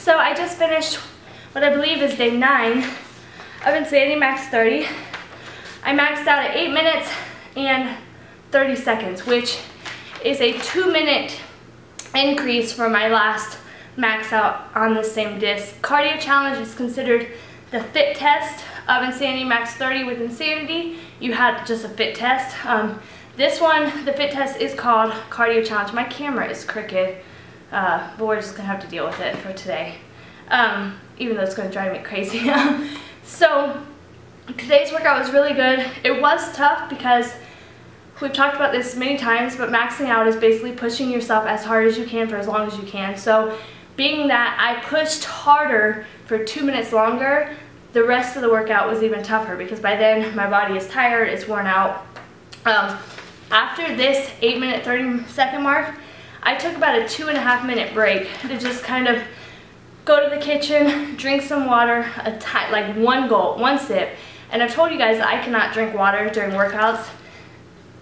So I just finished what I believe is day nine of Insanity Max 30. I maxed out at eight minutes and 30 seconds, which is a two minute increase from my last max out on the same disc. Cardio Challenge is considered the fit test of Insanity Max 30 with Insanity. You had just a fit test. Um, this one, the fit test is called Cardio Challenge. My camera is crooked, uh, but we're just gonna have to deal with it for today. Um, even though it's gonna drive me crazy. so, today's workout was really good. It was tough because we've talked about this many times, but maxing out is basically pushing yourself as hard as you can for as long as you can. So, being that I pushed harder for two minutes longer, the rest of the workout was even tougher because by then my body is tired, it's worn out. Um, after this 8 minute 30 second mark, I took about a two and a half minute break to just kind of go to the kitchen, drink some water, a like one gulp, one sip. And I've told you guys I cannot drink water during workouts.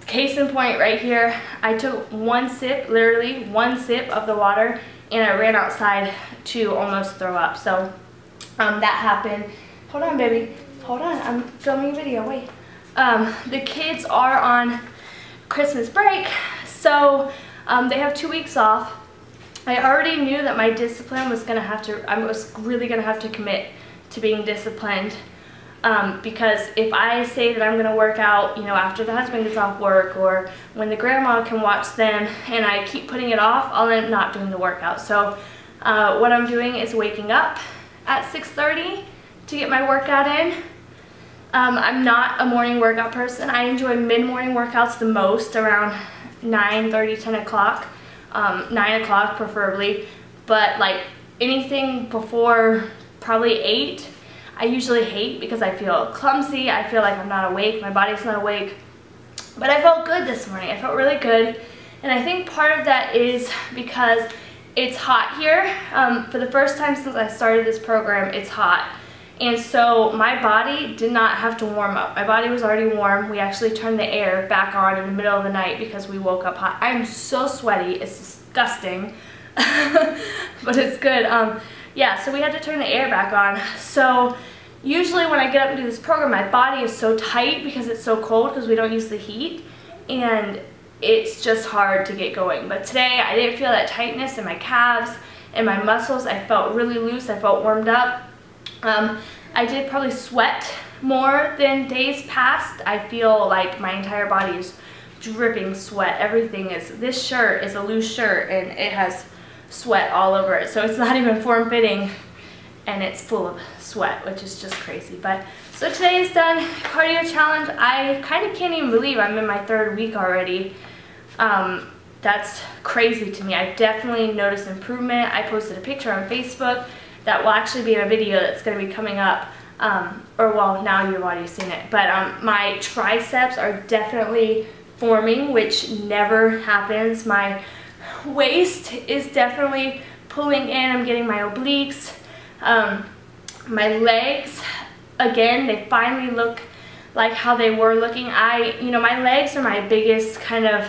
Case in point right here, I took one sip, literally one sip of the water and I ran outside to almost throw up. So um, that happened. Hold on, baby. Hold on. I'm filming a video. Wait. Um, the kids are on Christmas break, so um, they have two weeks off. I already knew that my discipline was going to have to, I was really going to have to commit to being disciplined um, because if I say that I'm going to work out, you know, after the husband gets off work or when the grandma can watch them and I keep putting it off, I'll end up not doing the workout. So uh, what I'm doing is waking up at 6.30 to get my workout in. Um, I'm not a morning workout person. I enjoy mid-morning workouts the most, around 9, 30, 10 o'clock, um, 9 o'clock preferably. But like anything before probably 8, I usually hate because I feel clumsy. I feel like I'm not awake. My body's not awake. But I felt good this morning. I felt really good. And I think part of that is because it's hot here. Um, for the first time since I started this program, it's hot. And so my body did not have to warm up. My body was already warm. We actually turned the air back on in the middle of the night because we woke up hot. I'm so sweaty. It's disgusting. but it's good. Um, yeah, so we had to turn the air back on. So usually when I get up and do this program, my body is so tight because it's so cold because we don't use the heat. And it's just hard to get going. But today I didn't feel that tightness in my calves and my muscles. I felt really loose. I felt warmed up. Um, I did probably sweat more than days past. I feel like my entire body is dripping sweat. Everything is, this shirt is a loose shirt and it has sweat all over it. So it's not even form-fitting and it's full of sweat, which is just crazy. But so today is done, cardio challenge. I kind of can't even believe I'm in my third week already. Um, that's crazy to me. I definitely noticed improvement. I posted a picture on Facebook that will actually be in a video that's going to be coming up. Um, or well, now you've already seen it. But um, my triceps are definitely forming, which never happens. My waist is definitely pulling in. I'm getting my obliques. Um, my legs, again, they finally look like how they were looking. I, you know, my legs are my biggest kind of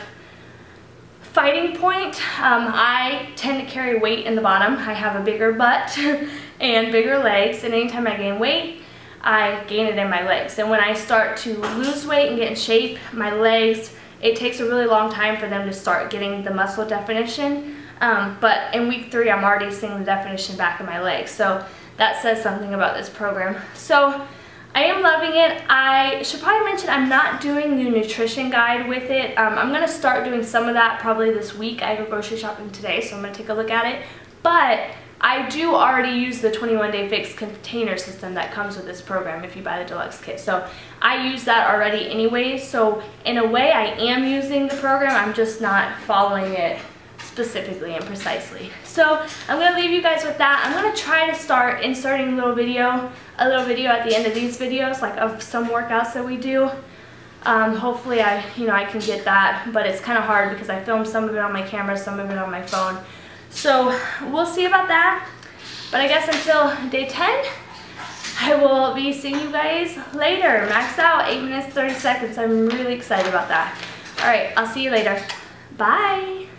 fighting point. Um, I tend to carry weight in the bottom. I have a bigger butt and bigger legs, and anytime I gain weight, I gain it in my legs. And when I start to lose weight and get in shape, my legs, it takes a really long time for them to start getting the muscle definition. Um, but in week three, I'm already seeing the definition back in my legs. So that says something about this program. So I am loving it. I should probably mention I'm not doing the nutrition guide with it. Um, I'm going to start doing some of that probably this week. I go grocery shopping today, so I'm going to take a look at it. But I do already use the 21 day fix container system that comes with this program if you buy the deluxe kit. So I use that already anyway. So in a way I am using the program, I'm just not following it specifically and precisely. So I'm going to leave you guys with that. I'm going to try to start inserting a little video, a little video at the end of these videos, like of some workouts that we do. Um, hopefully I, you know, I can get that, but it's kind of hard because I filmed some of it on my camera, some of it on my phone. So we'll see about that. But I guess until day 10, I will be seeing you guys later. Max out, 8 minutes 30 seconds. I'm really excited about that. Alright, I'll see you later. Bye!